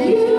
you.